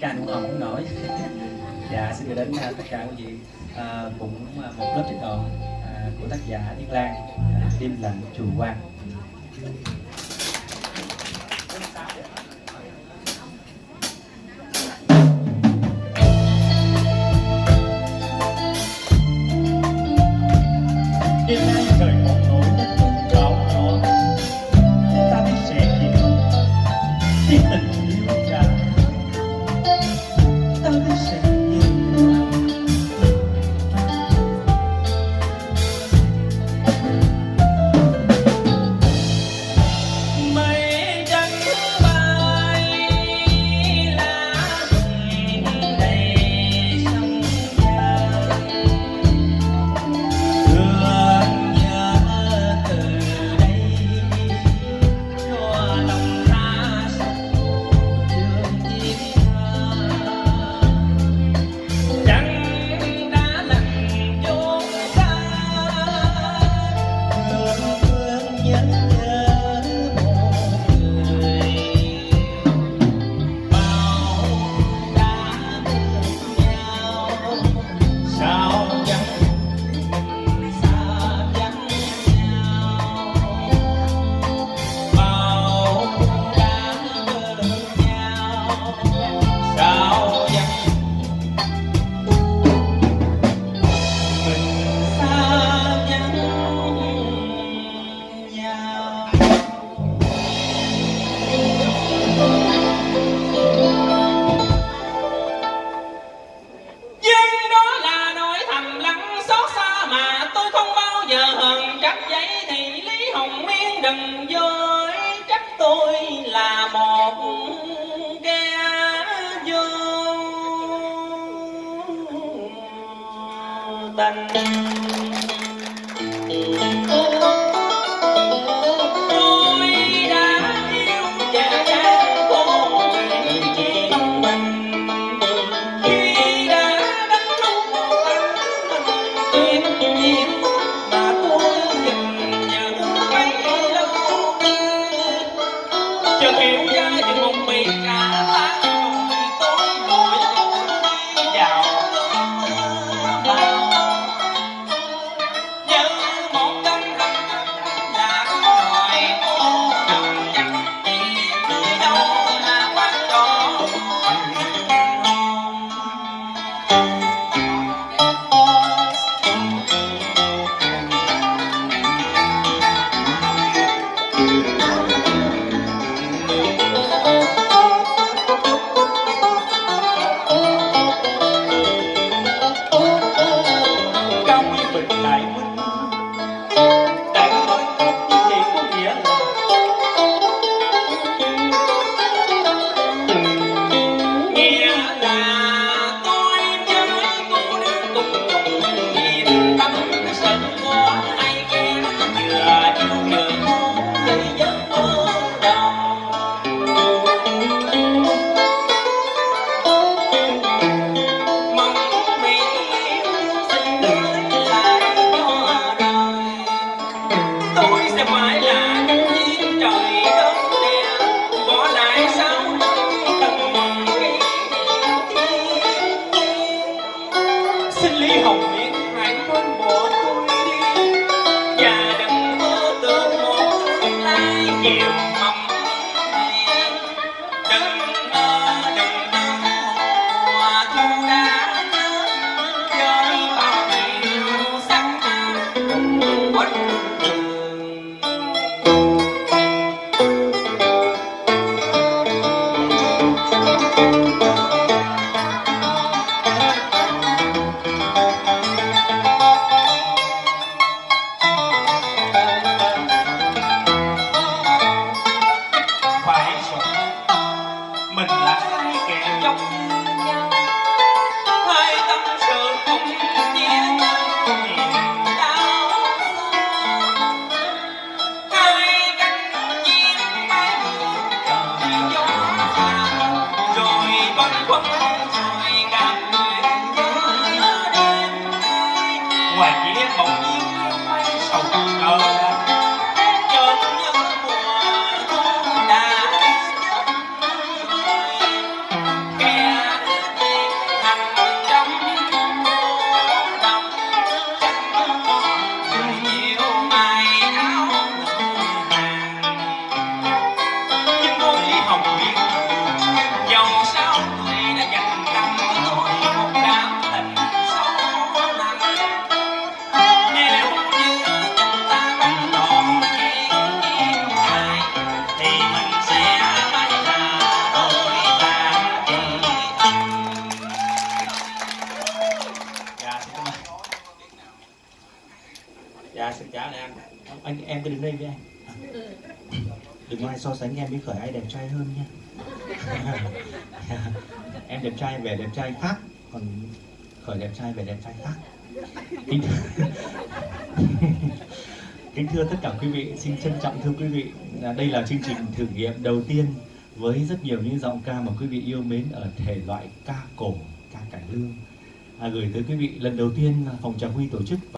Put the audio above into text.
ca cũng không cũng nổi dạ xin gửi đến à, tất cả quý vị à, cũng à, một lớp trích đoạn à, của tác giả Yên Lan uh, đêm lạnh chùa Quan đừng dối trách tôi là một kẻ 你好 bỗng nhiên mây sầu nè em. Anh em cứ đứng đây với anh. Đừng có ai so sánh em với khởi ai đẹp trai hơn nha. Em đẹp trai vẻ đẹp trai khác còn khởi đẹp trai vẻ đẹp trai khác. Kính thưa, kính thưa tất cả quý vị xin trân trọng thưa quý vị. Là đây là chương trình thử nghiệm đầu tiên với rất nhiều những giọng ca mà quý vị yêu mến ở thể loại ca cổ ca cải lương. À, gửi tới quý vị lần đầu tiên phòng trà huy tổ chức